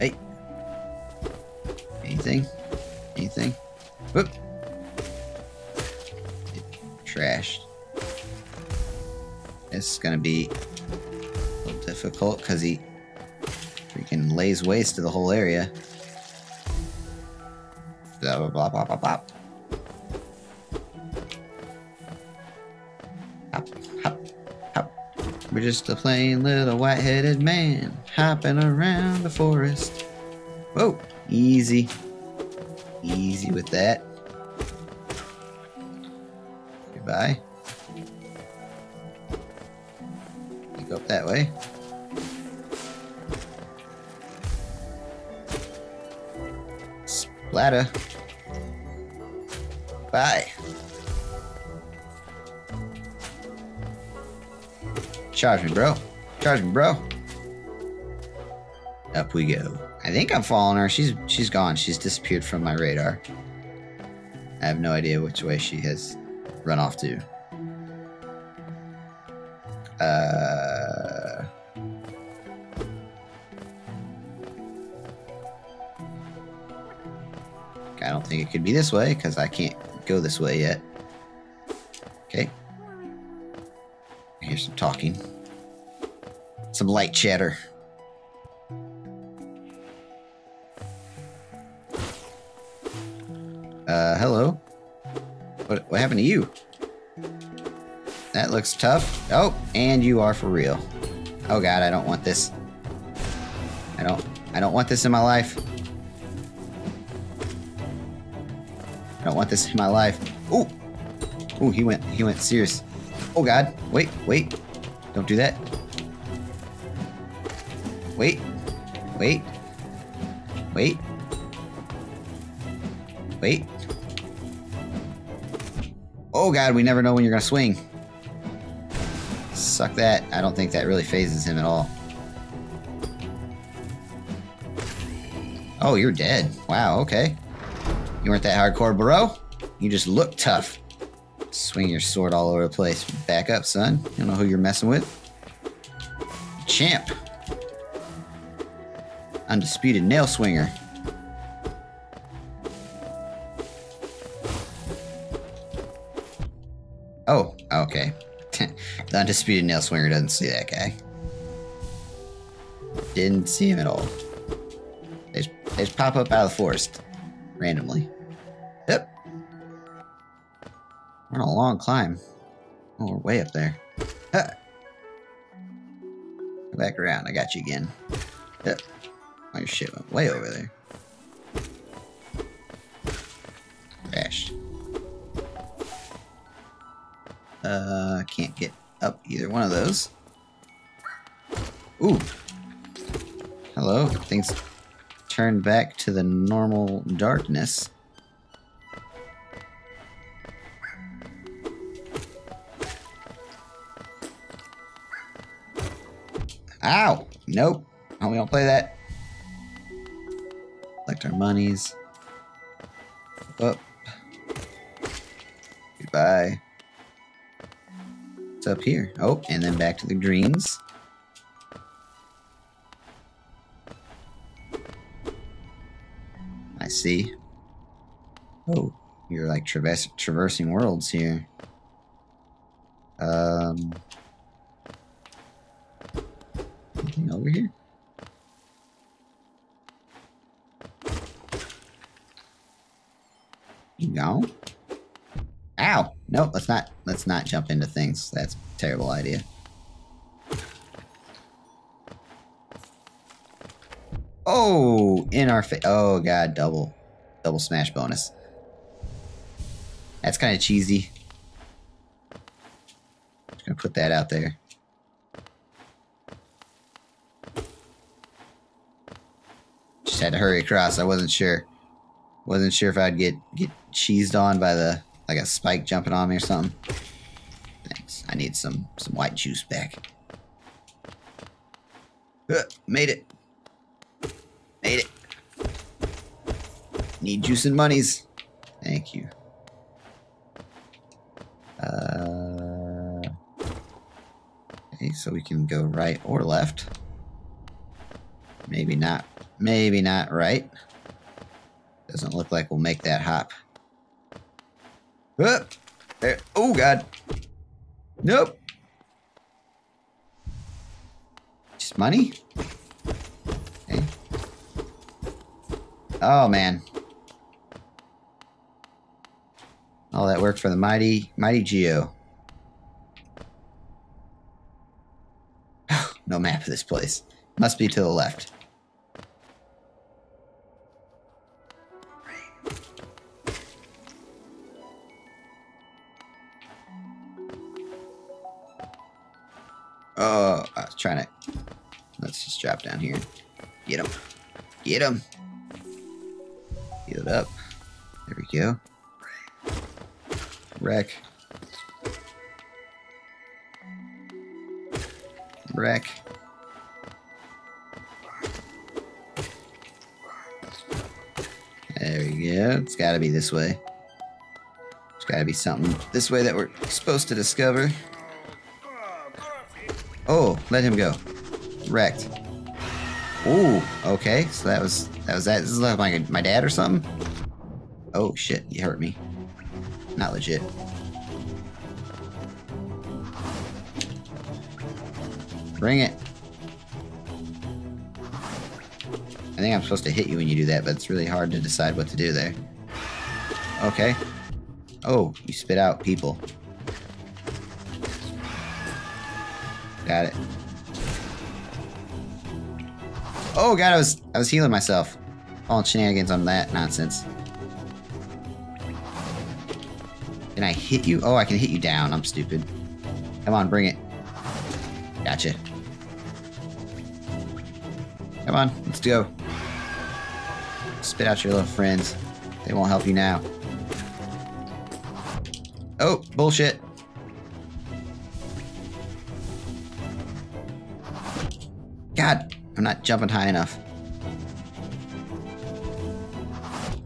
Hey. Anything? Anything? Whoop. It Trashed. Is gonna be a little difficult because he freaking lays waste to the whole area. Blah blah blah blah blah blah. We're just a plain little white-headed man hopping around the forest. Whoa, easy. Easy with that. Goodbye. You go up that way. Splatter. Bye. Charge me, bro. Charge me, bro. Up we go. I think I'm following her. She's she's gone. She's disappeared from my radar. I have no idea which way she has run off to. Uh I don't think it could be this way because I can't go this way yet. Okay. Hear some talking. Some light chatter. Uh, hello? What, what happened to you? That looks tough. Oh, and you are for real. Oh god, I don't want this. I don't, I don't want this in my life. I don't want this in my life. Ooh! Ooh, he went, he went serious. Oh god, wait, wait. Don't do that. Wait, wait, wait, wait. Oh god, we never know when you're gonna swing. Suck that. I don't think that really phases him at all. Oh, you're dead. Wow, okay. You weren't that hardcore, bro. You just look tough. Swing your sword all over the place. Back up, son. You don't know who you're messing with. Champ. Undisputed nail swinger. Oh, okay. the undisputed nail swinger doesn't see that guy. Didn't see him at all. They just, they just pop up out of the forest randomly. Yep. We're on a long climb. Oh, we're way up there. Huh. Back around. I got you again. Yep. Oh, your shit went way over there. Crashed. Uh, can't get up either one of those. Ooh. Hello. Things turned back to the normal darkness. Ow! Nope. We don't play that. Collect our monies. Up. Goodbye. It's up here. Oh, and then back to the greens. I see. Oh, you're like traverse traversing worlds here. Um, anything over here? Gone? Ow! Nope, let's not let's not jump into things. That's terrible idea. Oh, in our face. Oh god, double double smash bonus. That's kind of cheesy. Just gonna put that out there. Just had to hurry across. I wasn't sure. Wasn't sure if I'd get get cheesed on by the like a spike jumping on me or something. Thanks. I need some some white juice back. Uh, made it. Made it. Need juice and monies. Thank you. Uh, okay, so we can go right or left. Maybe not. Maybe not right. Doesn't look like we'll make that hop. Oh, there. oh God. Nope. Just money? Okay. Oh, man. All that work for the mighty, mighty Geo. no map of this place. Must be to the left. Oh, I was trying to... Let's just drop down here. Get him. Get him. Heal it up. There we go. Wreck. Wreck. There we go. It's gotta be this way. There's gotta be something this way that we're supposed to discover. Oh, let him go. Wrecked. Ooh, okay. So that was that was that. This is like my, my dad or something. Oh shit, you hurt me. Not legit. Bring it. I think I'm supposed to hit you when you do that, but it's really hard to decide what to do there. Okay. Oh, you spit out people. Got it. Oh god, I was I was healing myself. All shenanigans on that nonsense. Can I hit you? Oh, I can hit you down. I'm stupid. Come on, bring it. Gotcha. Come on, let's go. Spit out your little friends. They won't help you now. Oh, bullshit. I'm not jumping high enough.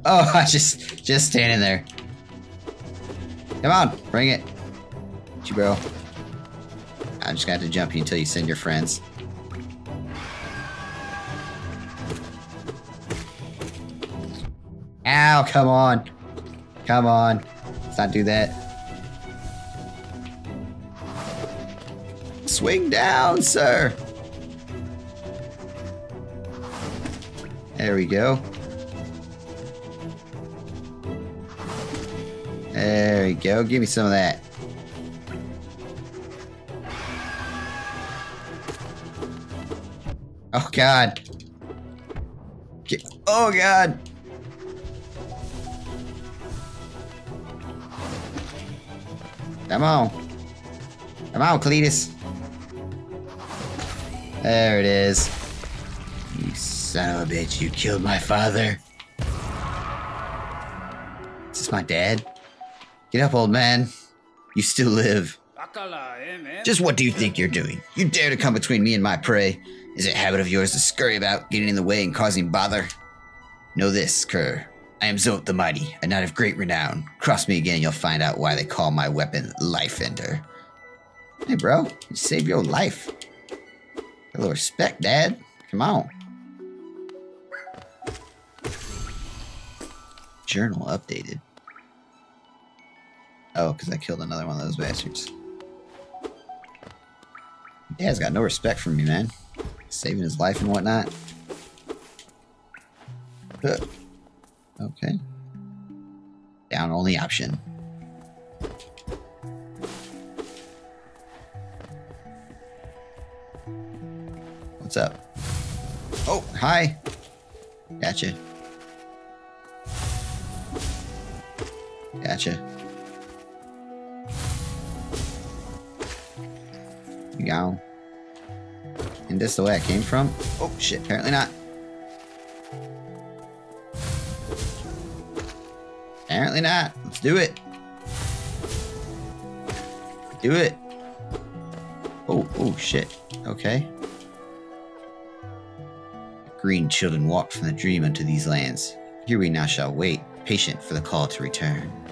Oh, I just just standing there. Come on, bring it. You, bro. I'm just have to jump you until you send your friends. Ow, come on. Come on. Let's not do that. Swing down, sir. There we go. There we go. Give me some of that. Oh, God. Oh, God. Come on. Come on, Cletus. There it is. Son of a bitch, you killed my father. Is this my dad? Get up, old man. You still live. Just what do you think you're doing? You dare to come between me and my prey? Is it a habit of yours to scurry about, getting in the way and causing bother? Know this, cur. I am Zote the Mighty, a knight of great renown. Cross me again, you'll find out why they call my weapon Life Ender. Hey, bro, you saved your life. A little respect, Dad. Come on. Journal updated. Oh, because I killed another one of those bastards. Dad's got no respect for me, man. Saving his life and whatnot. Okay. Down only option. What's up? Oh, hi. Gotcha. Gotcha. You. And this the way I came from? Oh shit, apparently not. Apparently not. Let's do it. Do it. Oh, oh, shit. Okay. Green children walked from the dream unto these lands. Here we now shall wait, patient for the call to return.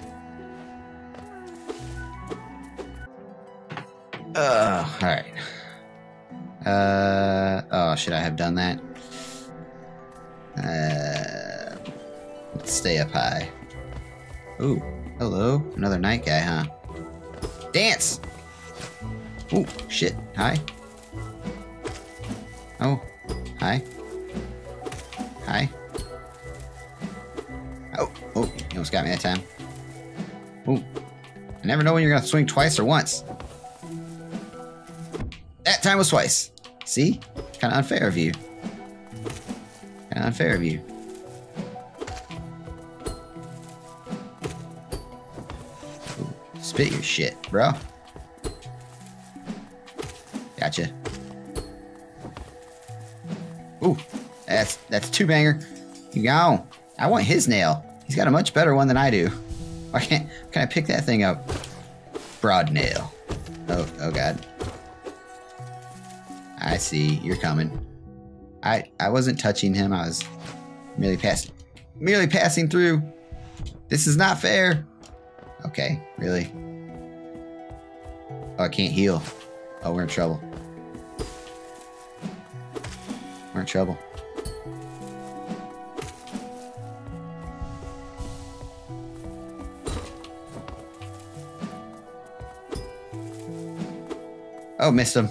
Uh, alright. Uh, oh, should I have done that? Uh, let's stay up high. Ooh, hello. Another night guy, huh? Dance! Ooh, shit. Hi. Oh, hi. Hi. Oh, oh, you almost got me that time. Ooh. I never know when you're gonna swing twice or once. Time was twice. See? Kinda unfair of you. Kinda unfair of you. Ooh, spit your shit, bro. Gotcha. Ooh, that's that's two banger. You go. I want his nail. He's got a much better one than I do. Why can't can I pick that thing up? Broad nail. Oh oh god. I see. You're coming. I I wasn't touching him. I was merely passing merely passing through. This is not fair. Okay, really? Oh, I can't heal. Oh, we're in trouble. We're in trouble. Oh, missed him.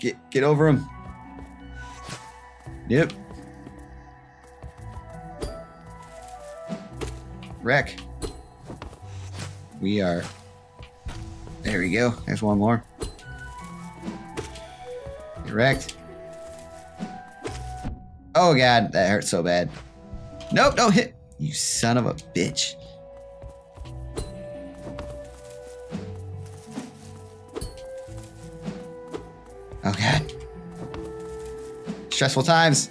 Get get over him. Yep. Wreck. We are. There we go. There's one more. Get wrecked. Oh god, that hurts so bad. Nope, don't hit. You son of a bitch. Stressful times.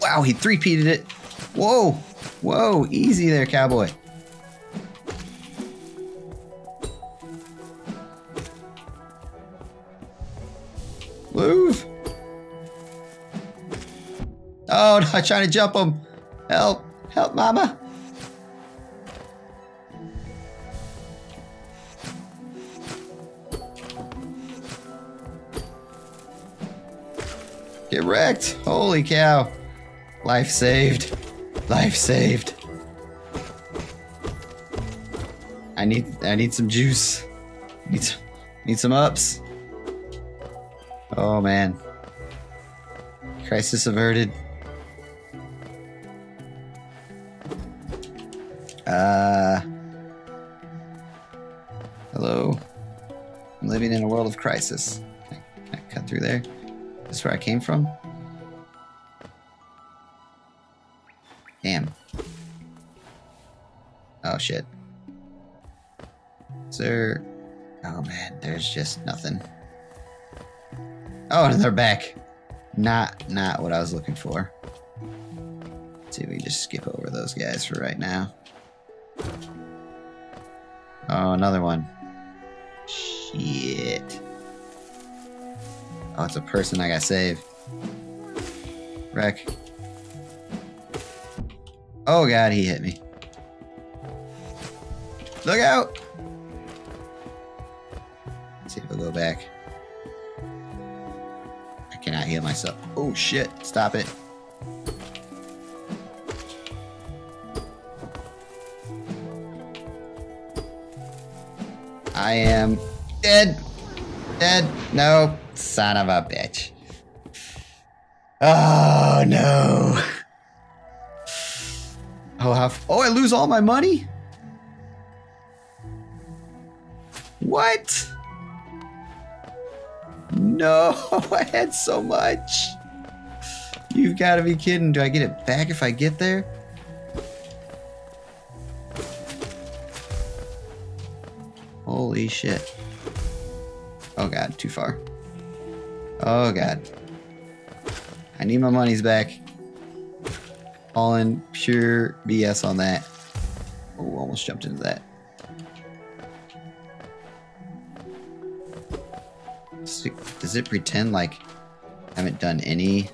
Wow, he three-peated it. Whoa. Whoa, easy there, cowboy. Move. Oh, no, I'm trying to jump him. Help. Help, mama. Wrecked. Holy cow. Life saved. Life saved. I need I need some juice. Need some, need some ups. Oh man. Crisis averted. Uh Hello. I'm living in a world of crisis. Can I cut through there? Is where I came from? Damn. Oh shit. Is there... Oh man, there's just nothing. Oh, they're back. Not, not what I was looking for. Let's see if we just skip over those guys for right now. Oh, another one. Shit. Oh, it's a person I gotta save. Wreck. Oh god, he hit me. Look out! Let's see if I'll go back. I cannot heal myself. Oh shit, stop it. I am dead. Dead. No. Son of a bitch. Oh no. Oh, how oh, I lose all my money? What? No, I had so much. You've got to be kidding. Do I get it back if I get there? Holy shit. Oh god, too far. Oh god. I need my monies back. All in pure BS on that. Oh, almost jumped into that. Does it pretend like I haven't done any?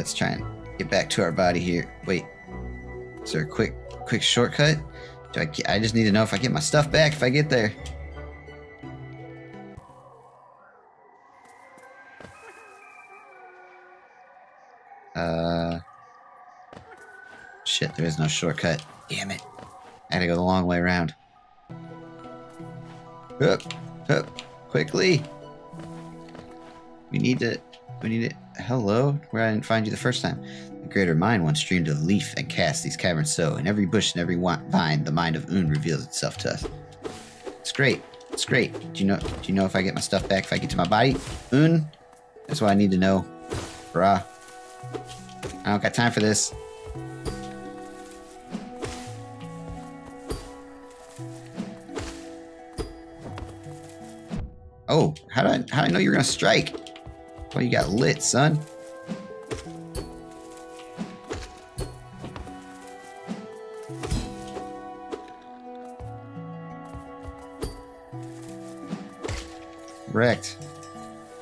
Let's try and get back to our body here. Wait. Is there a quick quick shortcut? Do I, I just need to know if I get my stuff back if I get there. Uh, shit, there is no shortcut. Damn it. I gotta go the long way around. Up, up, quickly. We need to, we need it. Hello, where I didn't find you the first time. The greater mind once dreamed of leaf and cast these caverns so. In every bush and every vine, the mind of Unn reveals itself to us. It's great. It's great. Do you know? Do you know if I get my stuff back if I get to my body? Unn. That's what I need to know. Bruh. I don't got time for this. Oh, how do I how do I know you're gonna strike? Well, you got lit, son. Wrecked.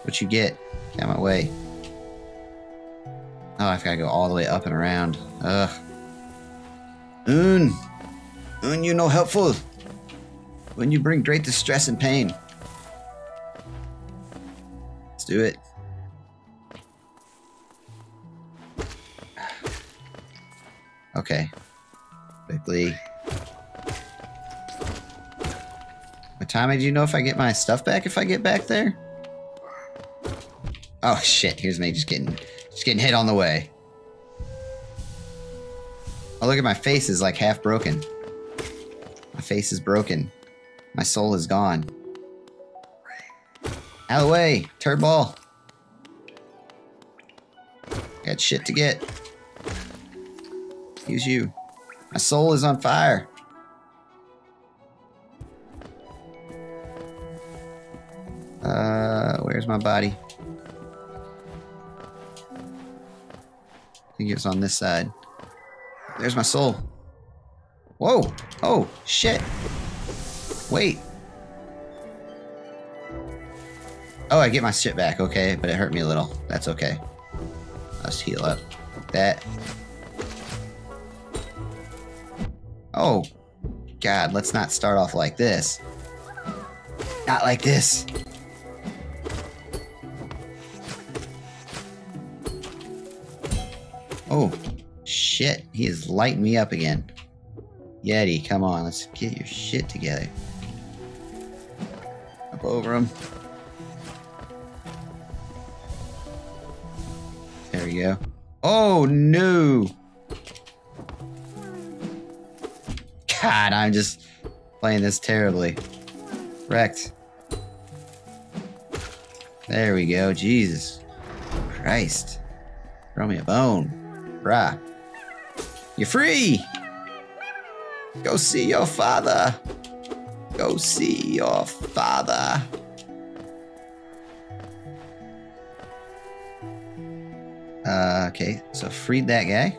What you get? Get out my way. Oh, I've got to go all the way up and around. Ugh. Unn! Unn, you no helpful. When you bring great distress and pain. Let's do it. Okay. Quickly. What time do you know if I get my stuff back if I get back there? Oh shit, here's me just getting just getting hit on the way. Oh look at my face is like half broken. My face is broken. My soul is gone. Out of the way, turd ball. Got shit to get. Use you. My soul is on fire. Uh, where's my body? I think it was on this side. There's my soul. Whoa! Oh, shit! Wait. Oh, I get my shit back, okay, but it hurt me a little. That's okay. Let's heal up. That. Oh, God, let's not start off like this. Not like this. Oh, shit. He is lighting me up again. Yeti, come on. Let's get your shit together. Up over him. There we go. Oh, no. God, I'm just playing this terribly. Wrecked. There we go. Jesus Christ. Throw me a bone. Bruh. You're free! Go see your father. Go see your father. Uh, okay, so freed that guy.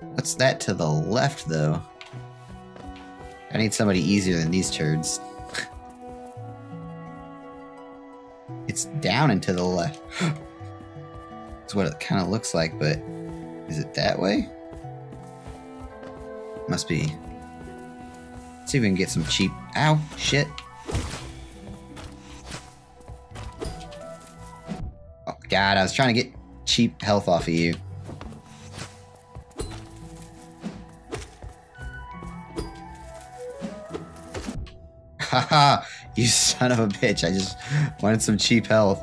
What's that to the left, though? I need somebody easier than these turds. it's down and to the left. That's what it kind of looks like, but is it that way? Must be. Let's see if we can get some cheap. Ow, shit. Oh, God, I was trying to get cheap health off of you. Haha, you son of a bitch. I just wanted some cheap health.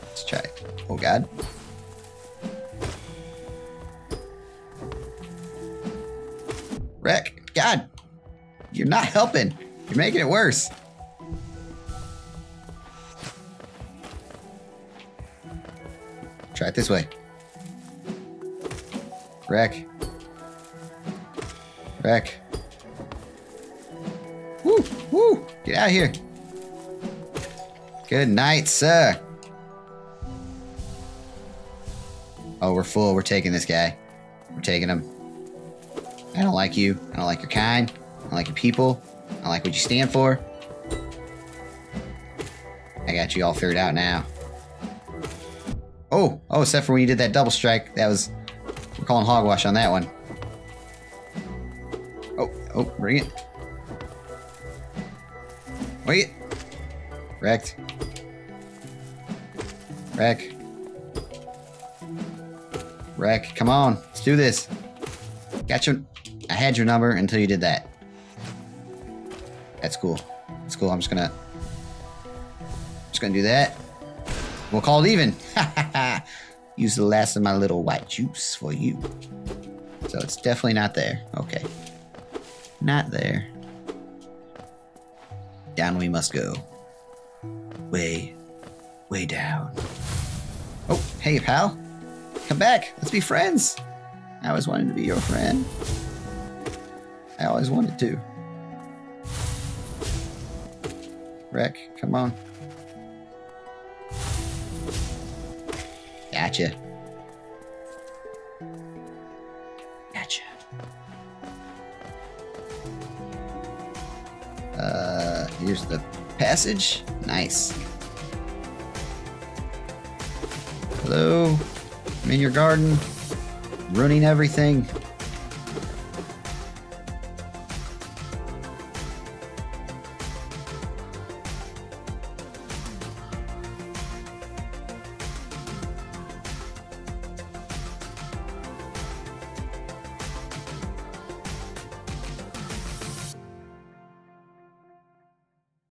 Let's try. Oh, God. Wreck. God. You're not helping. You're making it worse. Try it this way. Wreck. Back. Woo! Woo! Get out of here. Good night, sir. Oh, we're full. We're taking this guy. We're taking him. I don't like you. I don't like your kind. I don't like your people. I don't like what you stand for. I got you all figured out now. Oh, oh, except for when you did that double strike. That was, we're calling hogwash on that one. Oh, bring it. Wait. Wrecked. Wreck. Wreck, come on. Let's do this. Got your... I had your number until you did that. That's cool. That's cool. I'm just gonna... Just gonna do that. We'll call it even. Use the last of my little white juice for you. So it's definitely not there. Okay. Not there. Down we must go. Way, way down. Oh, hey, pal. Come back. Let's be friends. I always wanted to be your friend. I always wanted to. Wreck, come on. Gotcha. The passage. Nice. Hello? I'm in your garden. Ruining everything.